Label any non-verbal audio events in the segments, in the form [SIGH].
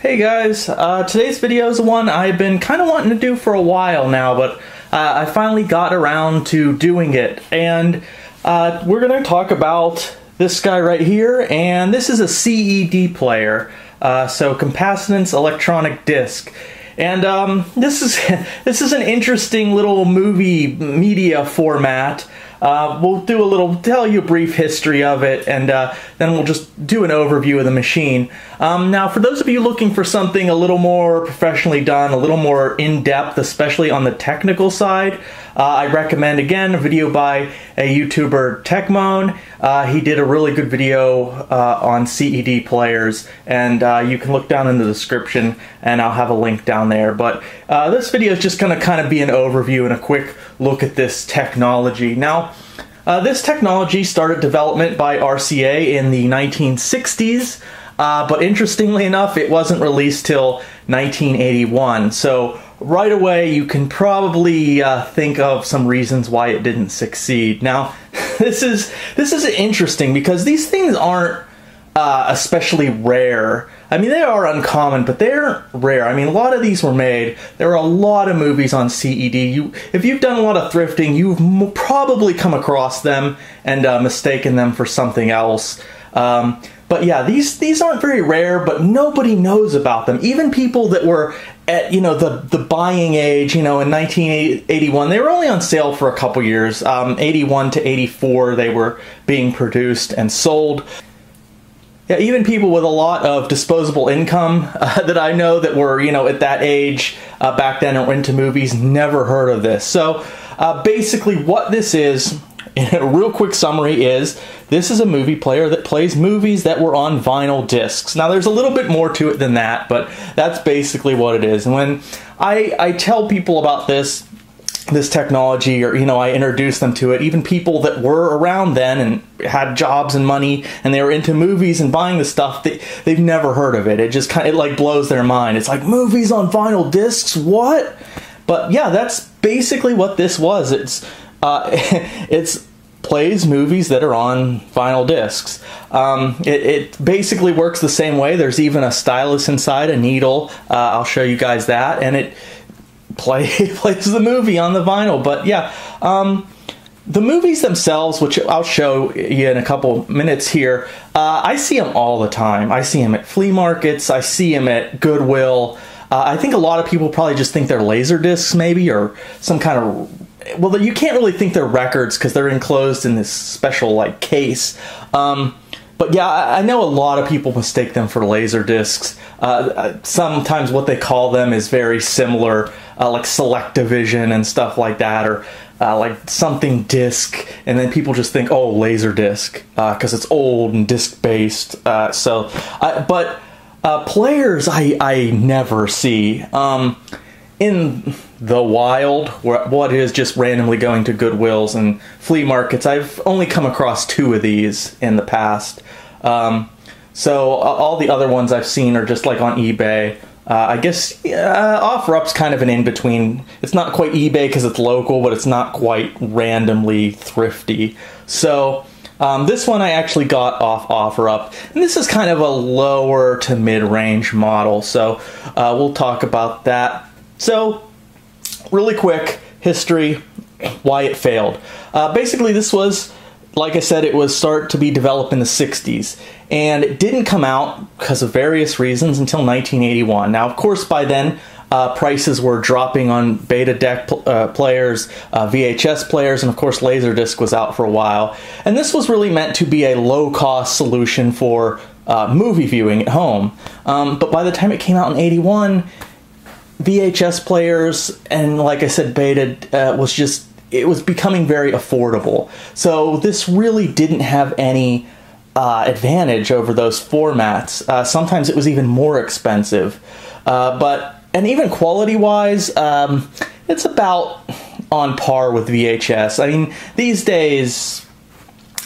Hey guys, uh, today's video is one I've been kind of wanting to do for a while now, but uh, I finally got around to doing it. And uh, we're going to talk about this guy right here, and this is a CED player, uh, so capacitance electronic disc. And um, this is [LAUGHS] this is an interesting little movie media format. Uh, we'll do a little, tell you a brief history of it, and uh, then we'll just do an overview of the machine. Um, now, for those of you looking for something a little more professionally done, a little more in-depth, especially on the technical side, uh, I recommend, again, a video by a YouTuber, Techmoan. Uh, he did a really good video uh, on CED players, and uh, you can look down in the description, and I'll have a link down there. But this video is just going to kind of be an overview and a quick look at this technology. Now, uh, this technology started development by RCA in the 1960s, uh, but interestingly enough, it wasn't released till 1981. So right away, you can probably uh, think of some reasons why it didn't succeed. Now, [LAUGHS] this is this is interesting because these things aren't uh, especially rare. I mean, they are uncommon, but they're rare. I mean, a lot of these were made. There are a lot of movies on CED. You, if you've done a lot of thrifting, you've probably come across them and uh, mistaken them for something else. Um, but yeah, these these aren't very rare, but nobody knows about them. Even people that were at you know the the buying age, you know, in 1981, they were only on sale for a couple years. Um, 81 to 84, they were being produced and sold. Yeah, even people with a lot of disposable income [LAUGHS] uh, that I know that were, you know, at that age uh, back then or into movies never heard of this. So uh, basically, what this is, [LAUGHS] in a real quick summary, is this is a movie player that plays movies that were on vinyl discs. Now, there's a little bit more to it than that, but that's basically what it is. And when I, I tell people about this, this technology or you know i introduced them to it. Even people that were around then and had jobs and money and they were into movies and buying the stuff they, they've never heard of it. It just kind of it like blows their mind. It's like movies on vinyl discs? What? But yeah that's basically what this was. It's uh, [LAUGHS] it's plays movies that are on vinyl discs. Um, it, it, basically works the same way. There's even a stylus inside, a needle. Uh, I'll show you guys that, and it play [LAUGHS] plays the movie on the vinyl. But yeah, um, the movies themselves, which I'll show you in a couple minutes here, uh, I see them all the time. I see them at flea markets. I see them at Goodwill. Uh, I think a lot of people probably just think they're laser discs, maybe, or some kind of. Well, you can't really think they're records because they're enclosed in this special like case. Um, but yeah, I know a lot of people mistake them for laser discs. Uh, uh, sometimes what they call them is very similar, uh, like Select-O-Vision and stuff like that, or uh, like something disc, and then people just think, oh, laser disc, because uh, it's old and disc based. Uh, so, but players, I I never see. Um, in the wild, what is just randomly going to Goodwills and flea markets, I've only come across two of these in the past. Um, so all the other ones I've seen are just like on eBay. Uh, I guess uh, OfferUp's kind of an in between. It's not quite eBay because it's local, but it's not quite randomly thrifty. So um, this one I actually got off OfferUp, and this is kind of a lower to mid range model. So uh, we'll talk about that so, really quick history why it failed. Uh, basically, this was, like I said, it was start to be developed in the 60s, and it didn't come out because of various reasons until 1981. Now, of course, by then, uh, prices were dropping on beta deck pl uh, players, uh, VHS players, and of course Laserdisc was out for a while. And this was really meant to be a low cost solution for uh, movie viewing at home. Um, but by the time it came out in 81, VHS players and like I said, beta uh, was just it was becoming very affordable. So this really didn't have any uh, advantage over those formats. Uh, sometimes it was even more expensive, uh, but and even quality wise, um, it's about on par with VHS. I mean, these days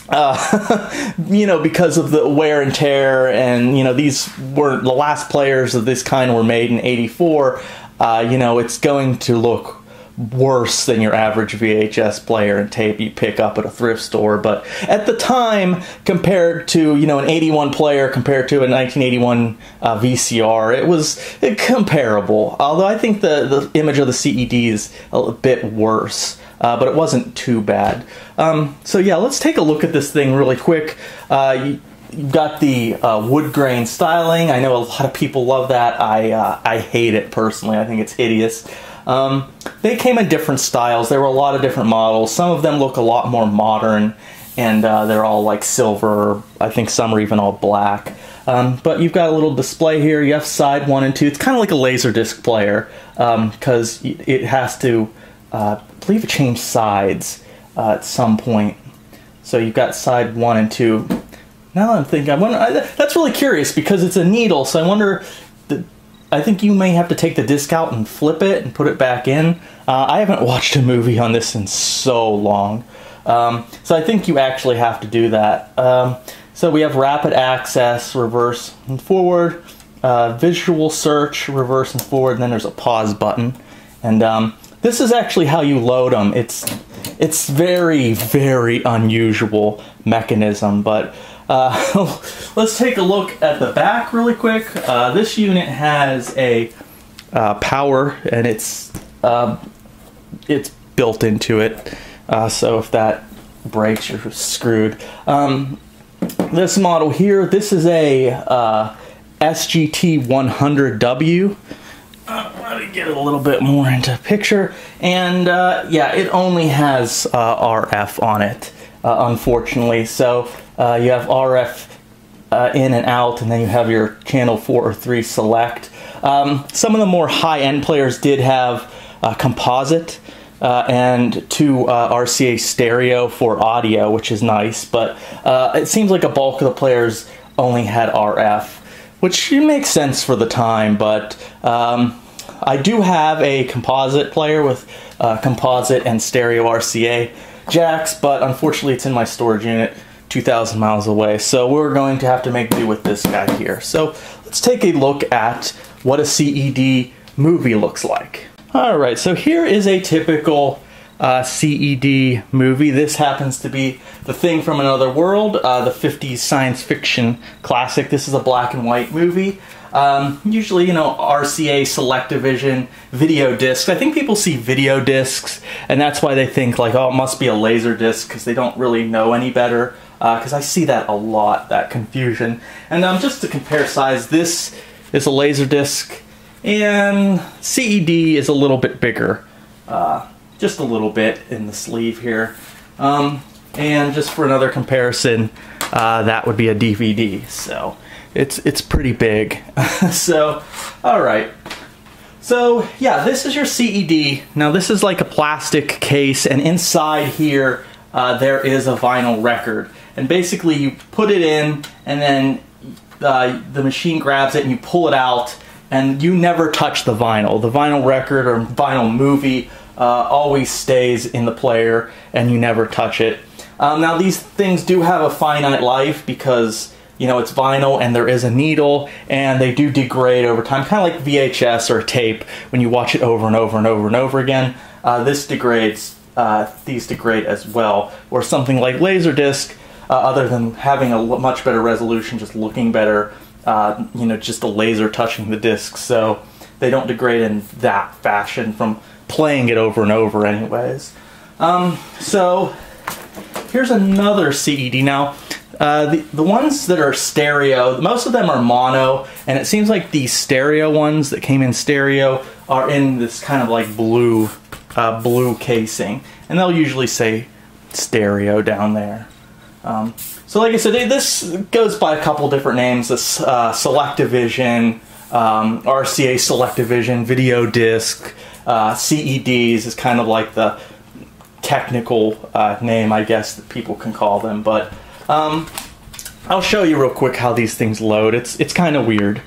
uh, [LAUGHS] you know, because of the wear and tear, and you know, these weren't the last players of this kind were made in '84 uh, you know, it's going to look worse than your average VHS player and tape you pick up at a thrift store. But at the time, compared to you know an 81 player compared to a 1981 uh, VCR, it was comparable. Although I think the the image of the CED is a bit worse. Uh, but it wasn't too bad. Um, so yeah, let's take a look at this thing really quick. Uh, you, You've got the uh, wood grain styling. I know a lot of people love that. I uh, I hate it personally. I think it's hideous. Um, they came in different styles. There were a lot of different models. Some of them look a lot more modern, and uh, they're all like silver. I think some are even all black. Um, but you've got a little display here. You have side one and two. It's kind of like a laser disc player because um, it has to, uh, I believe, change sides uh, at some point. So you've got side one and two now I'm thinking, I wonder. I, that's really curious because it's a needle. So I wonder. I think you may have to take the disc out and flip it and put it back in. Uh, I haven't [LAUGHS] watched a movie on this in so long, um, so I think you actually have to do that. Um, so we have rapid access, reverse and forward, uh, visual search, reverse and forward, and then there's a pause button. And um, this is actually how you load them. It's it's very very unusual mechanism, but uh, [LAUGHS] let's take a look at the back really quick. Uh, this unit has a uh, power and it's um, it's built into it. Uh, so if that breaks, you're screwed. Um, this model here, this is a uh, SGT 100W. Uh, let me get a little bit more into picture. And yeah, it only has RF on it, unfortunately. So uh, you have RF uh, in and out, and then you have your channel 4 or 3 select. Um, some of the more high-end players did have uh, composite uh, and two uh, RCA stereo for audio, which is nice, but uh, it seems like a bulk of the players only had RF, which makes sense for the time, but um, I do have a composite player with composite and stereo RCA jacks, but unfortunately it's in my storage unit. 2,000 miles away. So we're going to have to make do with this guy here. So let's take a look at what a CED movie looks like. All right, so here is a typical uh, CED movie. This happens to be The Thing from Another World, uh, the 50s science fiction classic. This is a black and white movie. Um, usually, you know, RCA Selectavision, video discs. I think people see video discs, and that's why they think like, oh, it must be a laser disc because they don't really know any better because uh, I see that a lot, that confusion. And um, just to compare size, this is a laser disc, and CED is a little bit bigger, uh, just a little bit in the sleeve here. Um, and just for another comparison, uh, that would be a DVD. So it's it's pretty big. [LAUGHS] so, all right. So yeah, this is your CED. Now this is like a plastic case, and inside here uh, there is a vinyl record and basically you put it in and then uh, the machine grabs it and you pull it out and you never touch the vinyl. The vinyl record or vinyl movie uh, always stays in the player and you never touch it. Um, now these things do have a finite life because you know it's vinyl and there is a needle and they do degrade over time, kind of like VHS or tape when you watch it over and over and over and over again. Uh, this degrades, uh, these degrade as well. Or something like Laserdisc, uh, other than having a much better resolution, just looking better, uh, you know, just the laser touching the disc. So they don't degrade in that fashion from playing it over and over anyways. Um, so here's another CED. Now, uh, the, the ones that are stereo, most of them are mono, and it seems like the stereo ones that came in stereo are in this kind of like blue, uh, blue casing. And they'll usually say stereo down there. Um, so like I said, this goes by a couple different names. This uh, Selectavision, um, RCA Selectavision, Video Disc, uh, CEDs is kind of like the technical uh, name, I guess, that people can call them. But um, I'll show you real quick how these things load. It's, it's kind of weird.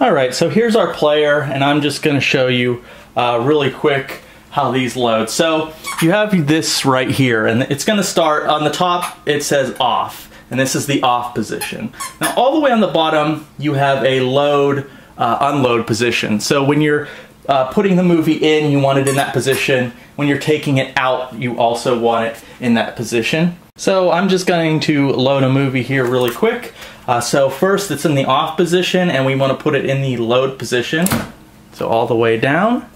Alright, so here's our player, and I'm just going to show you uh, really quick how these load. So you have this right here, and it's going to start on the top, it says off, and this is the off position. Now all the way on the bottom, you have a load, uh, unload position. So when you're uh, putting the movie in, you want it in that position. When you're taking it out, you also want it in that position. So I'm just going to load a movie here really quick. Uh, so first it's in the off position and we want to put it in the load position. So all the way down.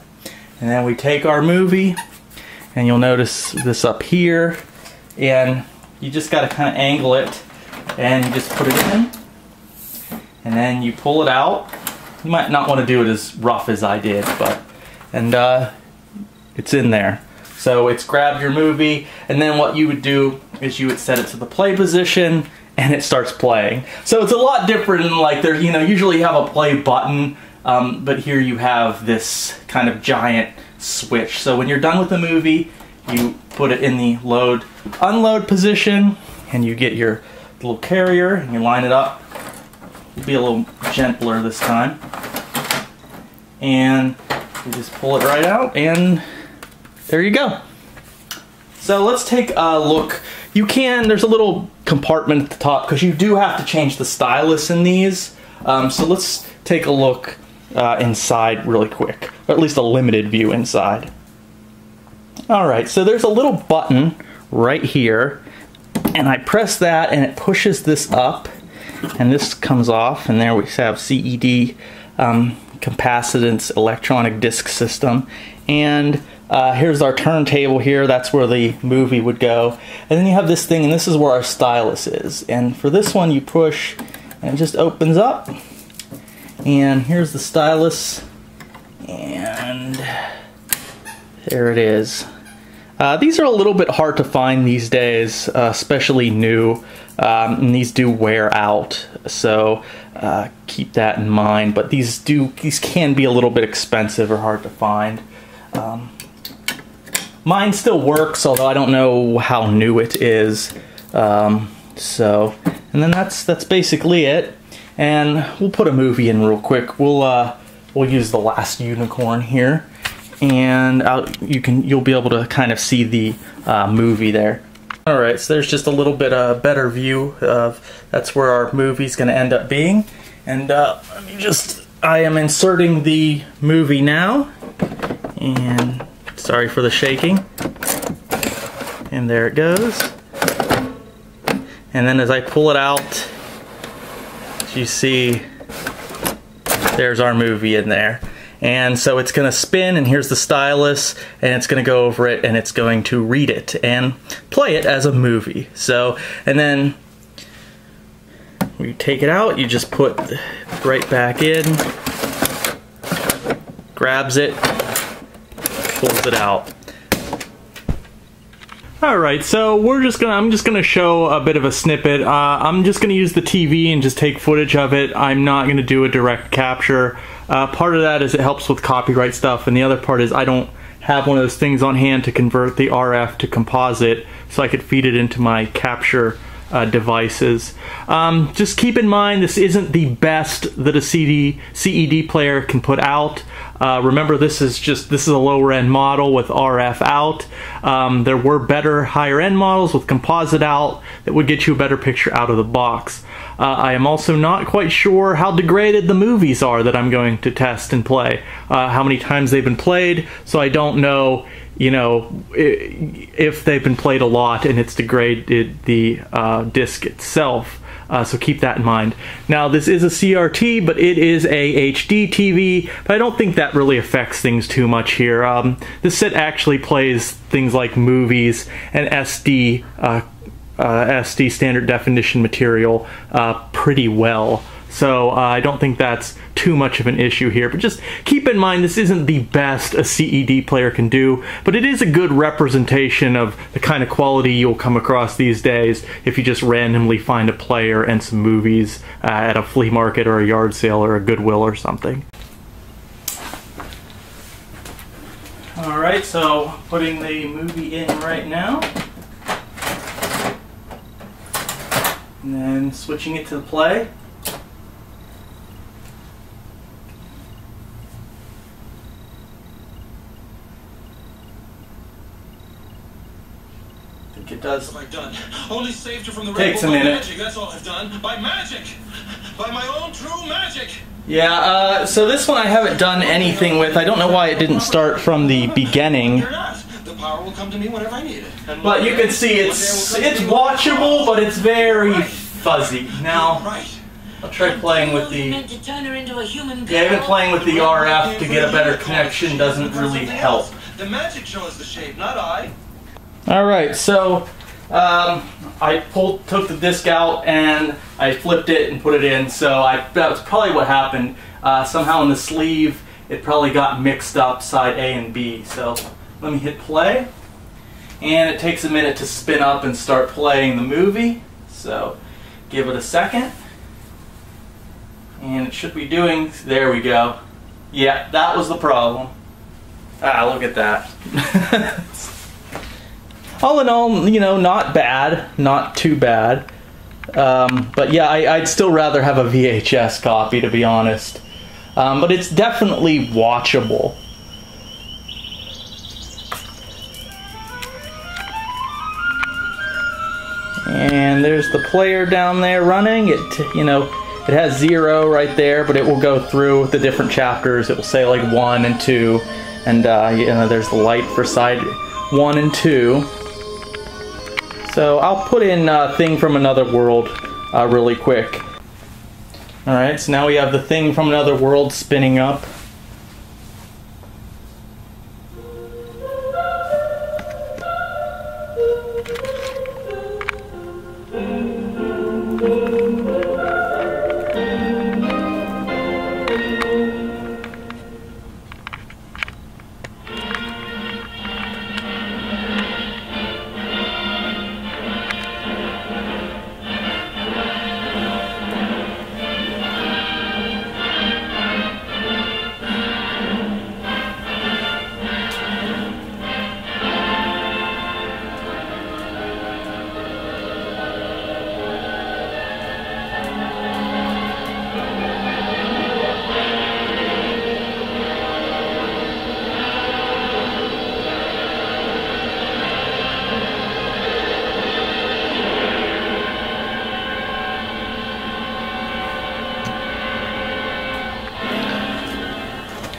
And then we take our movie and you'll notice this up here and you just got to kind of angle it and you just put it in and then you pull it out you might not want to do it as rough as I did but and uh, it's in there so it's grab your movie and then what you would do is you would set it to the play position and it starts playing. So it's a lot different than like there you know usually you have a play button um, but here you have this kind of giant switch. So when you're done with the movie you put it in the load unload position and you get your little carrier and you line it up. Be a little gentler this time. And you just pull it right out and there you go. So let's take a look you can there's a little compartment at the top because you do have to change the stylus in these. Um, so let's take a look uh, inside really quick or at least a limited view inside. All right, so there's a little button right here, and I press that and it pushes this up, and this comes off, and there we have CED um, capacitance electronic disc system, and uh, here's our turntable here, that's where the movie would go, and then you have this thing, and this is where our stylus is, and for this one you push, and it just opens up, and here's the stylus, and there it is. Uh, these are a little bit hard to find these days, uh, especially new, um, and these do wear out. So uh, keep that in mind. But these do these can be a little bit expensive or hard to find. Um, mine still works, although I don't know how new it is. Um, so, and then that's that's basically it. And we'll put a movie in real quick. We'll uh, we'll use the last unicorn here and I'll, you can you'll be able to kind of see the uh, movie there. All right, so there's just a little bit uh, better view of that's where our movie's going to end up being, and uh, let me just I am inserting the movie now, and sorry for the shaking, and there it goes, and then as I pull it out, you see there's our movie in there. And so it's going to spin, and here's the stylus, and it's going to go over it, and it's going to read it and play it as a movie. So, and then you take it out, you just put right back in, grabs it, pulls it out. All right, so we're just gonna, I'm just gonna show a bit of a snippet. Uh, I'm just gonna use the TV and just take footage of it. I'm not gonna do a direct capture. Uh, part of that is it helps with copyright stuff, and the other part is I don't have one of those things on hand to convert the RF to composite so I could feed it into my capture uh, devices. Um, just keep in mind this isn't the best that a CD CED player can put out. Uh, remember this is just this is a lower end model with RF out. Um, there were better higher end models with composite out that would get you a better picture out of the box. Uh, I am also not quite sure how degraded the movies are that I'm going to test and play, uh, how many times they've been played, so I don't know, you know, if they've been played a lot and it's degraded the uh, disc itself. Uh, so keep that in mind. Now this is a CRT, but it is a HD TV, but I don't think that really affects things too much here. Um, this set actually plays things like movies and SD uh, SD standard definition material uh, pretty well. So uh, I don't think that's too much of an issue here. But just keep in mind this isn't the best a CED player can do, but it is a good representation of the kind of quality you'll come across these days if you just randomly find a player and some movies uh, at a flea market or a yard sale or a Goodwill or something. Alright, so putting the movie in right now. And then switching it to the play. I think it does. Have done? Only saved you from the Takes a minute. magic. That's all I've done. By magic. By my own true magic. Yeah, uh, so this one I haven't done anything with. I don't know why it didn't start from the beginning. You're not. The power will come to me whenever I need it. And But you can see it's it's watchable, but it's very fuzzy. Now, Right. I'll try playing with the... Meant to turn her into a human Yeah, even playing with the RF to get a better connection doesn't really help. The magic shows the shape, not I. All right, so um, I pulled, took the disc out and I flipped it and put it in. So I that was probably what happened. Uh, somehow in the sleeve, it probably got mixed up side A and B. So let me hit play, and it takes a minute to spin up and start playing the movie. So give it a second, and it should be doing. There we go. Yeah, that was the problem. Ah, look at that. [LAUGHS] all in all, you know, not bad, not too bad. Um, but yeah, I, I'd still rather have a VHS copy, to be honest. Um, but it's definitely watchable. And there's the player down there running. It, you know, it has zero right there, but it will go through the different chapters. It will say like one and two, and uh, you know, there's the light for side one and two. So I'll put in uh, Thing from Another World uh, really quick. Alright, so now we have the Thing from Another World spinning up.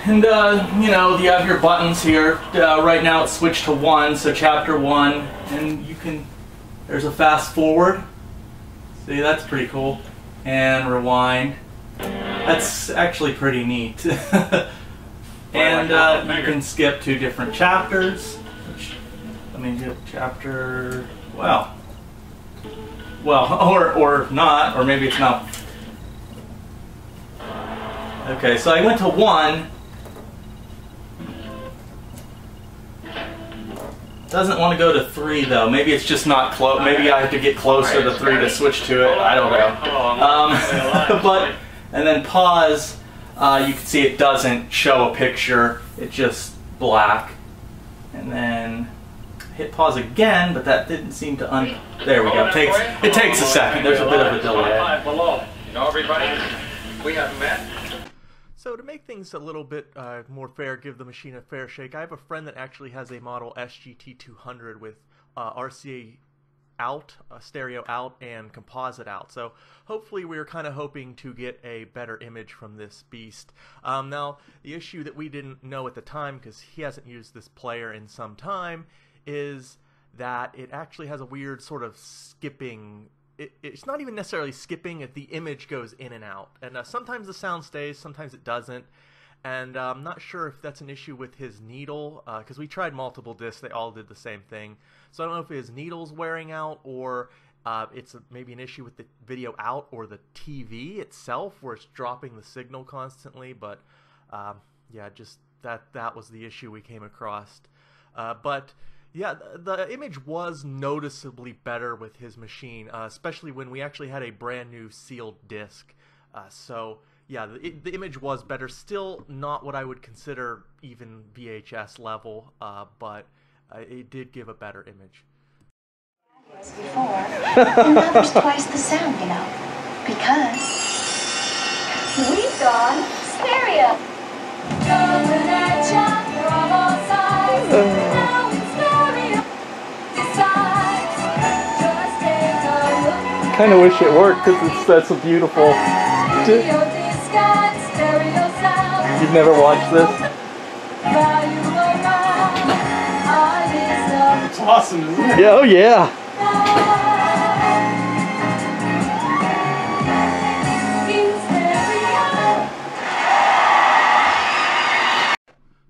And, uh, you know, you have your buttons here. Uh, right now it's switched to one, so chapter one. And you can, there's a fast forward. See, that's pretty cool. And rewind. That's actually pretty neat. [LAUGHS] and uh, you can skip to different chapters. Which, I mean, chapter, well, well, [LAUGHS] or, or not, or maybe it's not. Okay, so I went to one. Doesn't want to go to three though. Maybe it's just not close. Maybe I have to get closer to three to switch to it. I don't know. Um, [LAUGHS] but and then pause. Uh, you can see it doesn't show a picture. It's just black. And then hit pause again, but that didn't seem to un. There we go. It takes it takes a second. There's a bit of a delay. below. You know, everybody, we haven't met. So to make things a little bit uh, more fair, give the machine a fair shake. I have a friend that actually has a model SGT200 with uh, RCA out, uh, stereo out, and composite out. So hopefully we are kind of hoping to get a better image from this beast. Um, now the issue that we didn't know at the time, because he hasn't used this player in some time, is that it actually has a weird sort of skipping it, it's not even necessarily skipping if the image goes in and out. And uh, sometimes the sound stays sometimes it doesn't. And uh, i'm not sure if that's an issue with his needle because we tried multiple discs they all did the same thing. So i don't know if his needle's wearing out or uh, it's a, maybe an issue with the video out or the tv itself where it's dropping the signal constantly. But um, yeah just that that was the issue we came across. Uh, but yeah, the, the image was noticeably better with his machine, uh, especially when we actually had a brand new sealed disc. Uh, so yeah, the, it, the image was better. Still not what I would consider even VHS level, uh, but uh, it did give a better image. before, now there's twice the sound, you know. Because we've gone stereo. Kind of wish it worked because it's that's a beautiful. Radio disc and stereo sound. You've never watched this? Value around. I It's awesome, isn't it? Yeah, oh yeah.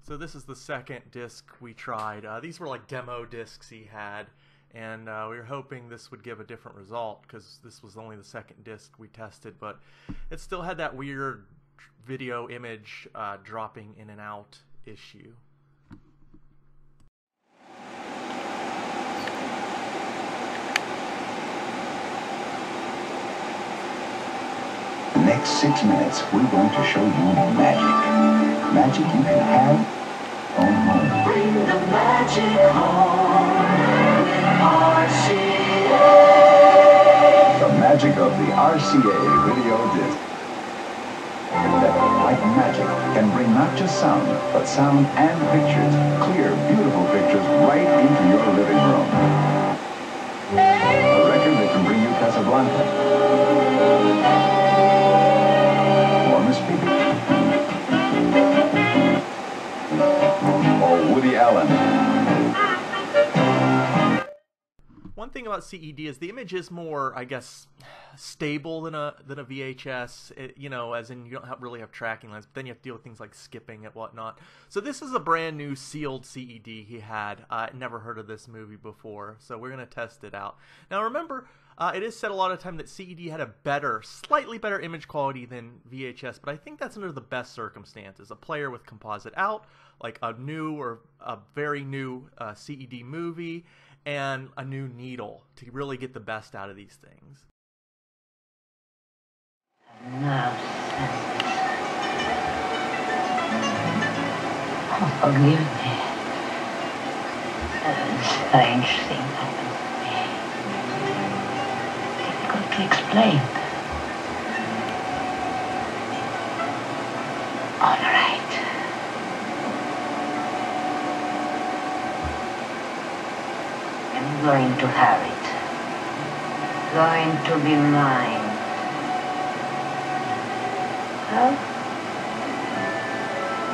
So this is the second disc we tried. Uh, these were like demo discs he had, and uh, we were hoping this would give a different result because this was only the second disc we tested, but it still had that weird video image uh, dropping in and out issue. The next six minutes, we're going to show you magic. Magic you can have on home. Bring the magic home. RCA. The magic of the RCA video disc. That, like magic, can bring not just sound, but sound and pictures. Clear, beautiful pictures right into your living room. A record that can bring you Casablanca. Thing about CED is the image is more, I guess, stable than a than a VHS. It, you know, as in you don't have, really have tracking lines, but then you have to deal with things like skipping and whatnot. So this is a brand new sealed CED he had. I never heard of this movie before, so we're gonna test it out. Now remember. Uh, it is said a lot of time that CED had a better, slightly better image quality than VHS, but I think that's under the best circumstances. A player with composite out, like a new or a very new uh, CED movie, and a new needle to really get the best out of these things. Oh, forgive me. A strange thing happened to me. Difficult to explain. All right. I'm going to have it. Going to be mine.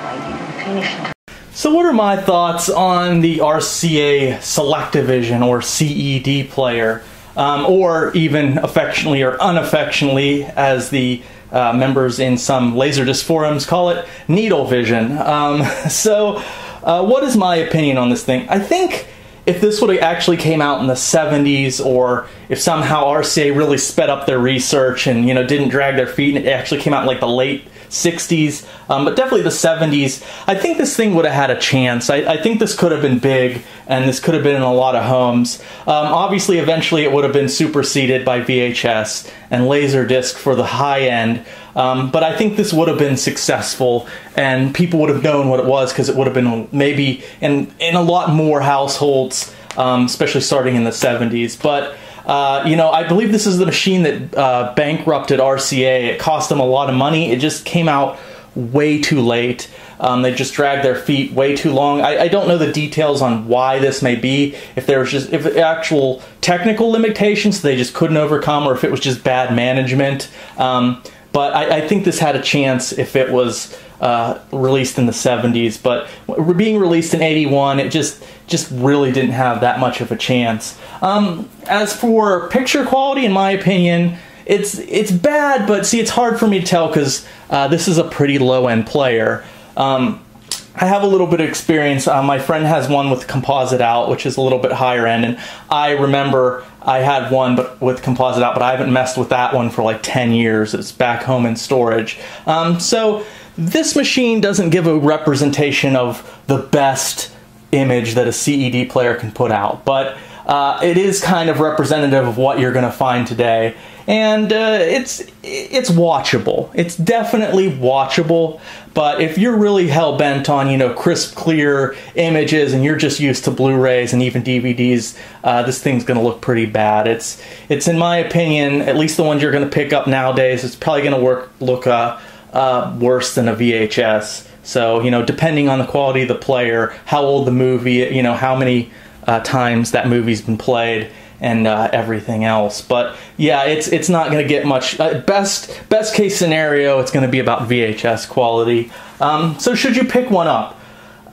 I didn't finish the So, what are my thoughts on the RCA Selectavision or CED player, um, or even affectionately or unaffectionately, as the uh, members in some Laserdisc forums call it, Needle Vision? Um, [LAUGHS] so, uh, what is my opinion on this thing? I think if this would have actually came out in the 70s or if somehow RCA really sped up their research and you know didn't drag their feet and it actually came out in like the late 60s um, but definitely the 70s i think this thing would have had a chance. I, I think this could have been big and this could have been in a lot of homes. Um, obviously eventually it would have been superseded by vhs and laserdisc for the high end. Um, but I think this would have been successful, and people would have known what it was because it would have been maybe in in a lot more households, um, especially starting in the 70s. But uh, you know, I believe this is the machine that uh, bankrupted RCA. It cost them a lot of money. It just came out way too late. Um, they just dragged their feet way too long. I, I don't know the details on why this may be. If there was just if actual technical limitations they just couldn't overcome, or if it was just bad management. Um, but I, I think this had a chance if it was uh, released in the 70s. But being released in 81, it just just really didn't have that much of a chance. Um, as for picture quality, in my opinion, it's it's bad. But see, it's hard for me to tell because uh, this is a pretty low end player. Um, I have a little bit of experience. Uh, my friend has one with composite out, which is a little bit higher end, and I remember I had one but with composite out, but I haven't messed with that one for like 10 years. It's back home in storage. Um, so this machine doesn't give a representation of the best image that a CED player can put out, but uh, it is kind of representative of what you're going to find today and uh, it's it's watchable. It's definitely watchable. But if you're really hell bent on you know crisp, clear images, and you're just used to Blu-rays and even DVDs, uh, this thing's going to look pretty bad. It's it's in my opinion, at least the ones you're going to pick up nowadays, it's probably going to work look uh, uh, worse than a VHS. So you know, depending on the quality of the player, how old the movie, you know, how many uh, times that movie's been played and uh, everything else. But yeah, it's it's not going to get much. Uh, best best case scenario, it's going to be about VHS quality. Um, so should you pick one up?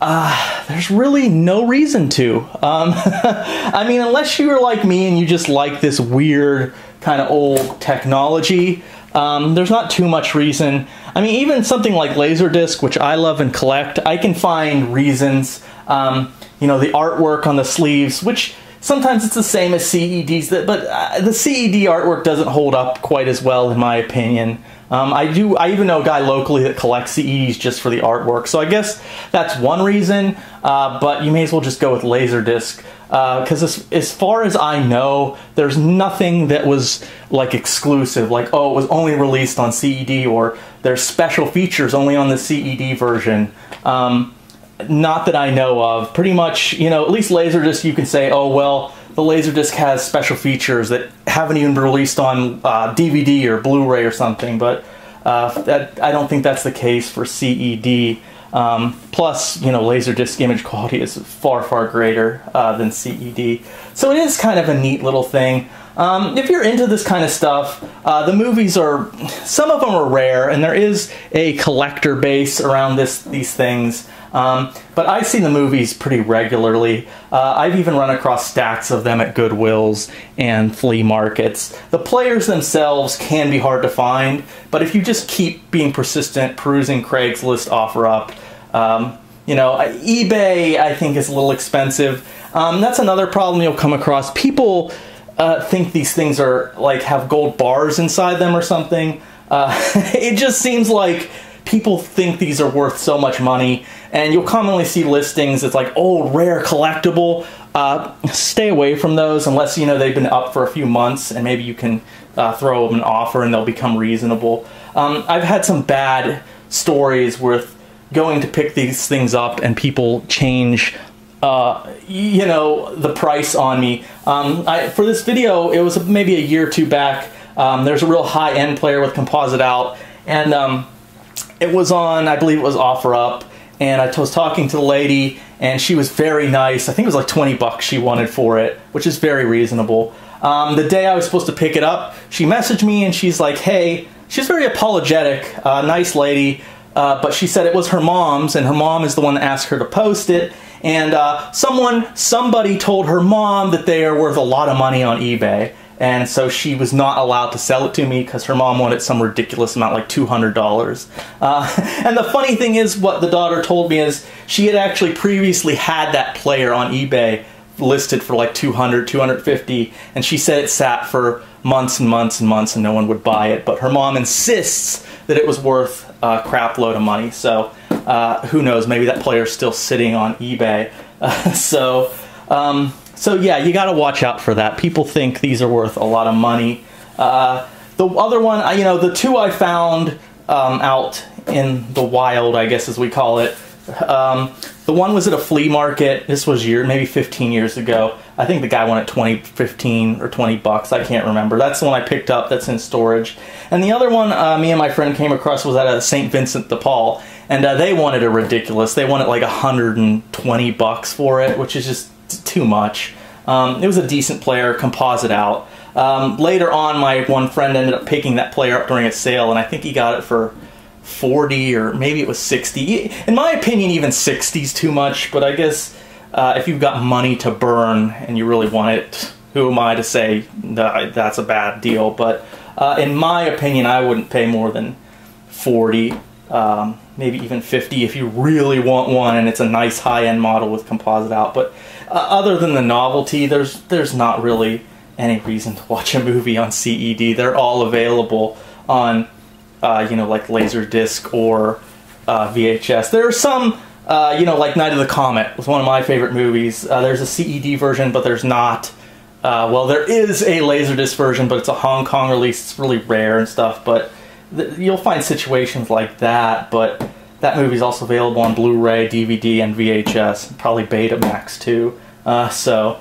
Uh, there's really no reason to. Um, [LAUGHS] I mean, unless you're like me and you just like this weird kind of old technology, um, there's not too much reason. I mean, even something like Laserdisc, which I love and collect, I can find reasons. Um, you know, the artwork on the sleeves, which sometimes it's the same as CEDs, but uh, the CED artwork doesn't hold up quite as well, in my opinion. Um, I do. I even know a guy locally that collects CEDs just for the artwork. So I guess that's one reason. Uh, but you may as well just go with Laserdisc because uh, as, as far as I know, there's nothing that was like exclusive. Like oh, it was only released on CED or there's special features only on the CED version. Um, not that I know of. Pretty much, you know, at least Laserdisc, you can say, oh well the Laserdisc has special features that haven't even been released on uh, DVD or Blu-ray or something, but uh, that, I don't think that's the case for CED. Um, plus, you know, Laserdisc image quality is far, far greater uh, than CED. So it is kind of a neat little thing. Um, if you're into this kind of stuff, uh, the movies are, some of them are rare, and there is a collector base around this these things. Um, but I've seen the movies pretty regularly. Uh, I've even run across stacks of them at Goodwills and flea markets. The players themselves can be hard to find, but if you just keep being persistent, perusing Craigslist, OfferUp, um, you know, eBay I think is a little expensive. Um, that's another problem you'll come across. People uh, think these things are like have gold bars inside them or something. Uh, [LAUGHS] it just seems like people think these are worth so much money, and you'll commonly see listings. It's like old, rare, collectible. Uh, stay away from those unless you know they've been up for a few months, and maybe you can uh, throw them an offer and they'll become reasonable. Um, I've had some bad stories with going to pick these things up, and people change uh, you know, the price on me. Um, I, for this video, it was maybe a year or two back. Um, there's a real high-end player with composite out, and um, it was on, I believe it was OfferUp, and I was talking to the lady, and she was very nice. I think it was like 20 bucks she wanted for it, which is very reasonable. Um, the day I was supposed to pick it up, she messaged me and she's like, hey, she's very apologetic, uh, nice lady, uh, but she said it was her mom's, and her mom is the one that asked her to post it, and uh, someone, somebody told her mom that they are worth a lot of money on eBay. And so she was not allowed to sell it to me because her mom wanted some ridiculous amount, like $200. Uh, [LAUGHS] and the funny thing is, what the daughter told me is she had actually previously had that player on eBay listed for like 200 250 and she said it sat for months and months and months and no one would buy it but her mom insists that it was worth a crap load of money so uh, who knows? Maybe that player's still sitting on eBay. Uh, [LAUGHS] so, um, so yeah, you got to watch out for that. People think these are worth a lot of money. Uh, the other one, you know, the two I found um, out in the wild, I guess as we call it. Um, the one was at a flea market. This was year, maybe 15 years ago. I think the guy won it 20, 15 or 20 bucks. I can't remember. That's the one I picked up. That's in storage. And the other one, uh, me and my friend came across was at a St. Vincent de Paul and uh, they wanted a ridiculous. They wanted like 120 bucks for it, which is just too much. Um, it was a decent player, composite out. Um, later on, my one friend ended up picking that player up during a sale, and I think he got it for 40 or maybe it was 60. In my opinion, even 60 is too much, but I guess uh, if you've got money to burn and you really want it, who am I to say that that's a bad deal? But uh, in my opinion, I wouldn't pay more than 40 um, maybe even 50 if you really want one and it's a nice high-end model with composite out. But uh, other than the novelty, there's there's not really any reason to watch a movie on CED. They're all available on, uh, you know, like Laserdisc or uh, VHS. There are some, uh, you know, like Night of the Comet was one of my favorite movies. Uh, there's a CED version, but there's not. Uh, well, there is a Laserdisc version, but it's a Hong Kong release. It's really rare and stuff, but you'll find situations like that, but that movie's also available on Blu-ray, DVD, and VHS, probably Betamax too. Uh, so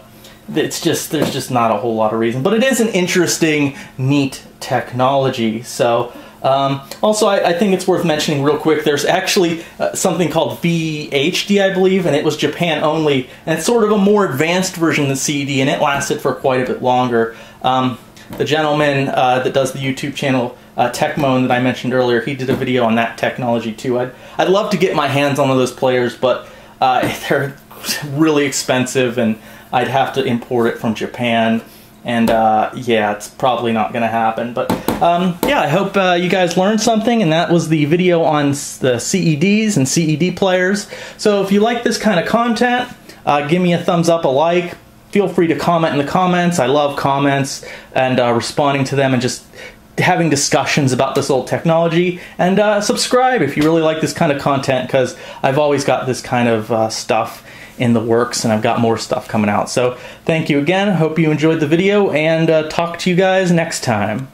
it's just there's just not a whole lot of reason, but it is an interesting, neat technology. So Um, also, I, I, think it's worth mentioning real quick. There's actually uh, something called VHD, I believe, and it was Japan only, and it's sort of a more advanced version the CD, and it lasted for quite a bit longer. Um, the gentleman uh, that does the YouTube channel uh, Techmoan that I mentioned earlier, he did a video on that technology too. I'd I'd love to get my hands on one of those players, but uh, [LAUGHS] they're really expensive, and I'd have to import it from Japan and uh, yeah, it's probably not going to happen. But um, yeah, I hope uh, you guys learned something, and that was the video on the CEDs and CED players. So if you like this kind of content, uh, give me a thumbs up, a like. Feel free to comment in the comments. I love comments and uh, responding to them and just having discussions about this old technology. And uh, subscribe if you really like this kind of content because I've always got this kind of uh, stuff in the works and I've got more stuff coming out. So thank you again. Hope you enjoyed the video and uh, talk to you guys next time.